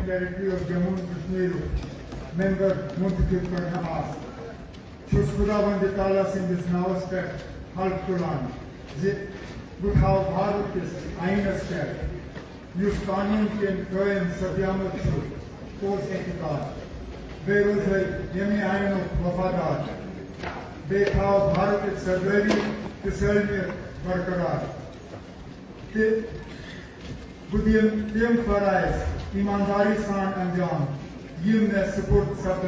territory of Jammu and Kashmir member Muntakib Hamas. Çus Khudavand Taala sindis nawas per halk tulan. Zit buthav bharatis aynas per. Yus kanun ken koen sadyamat şu. Koz etikad. Beroze yemi ayno vafadar. Bekhav bharat sarvari tisalmi barkarar. Ki bu diyem diyem faraiz ईमानदारी सान अंजाम ये मैं support सब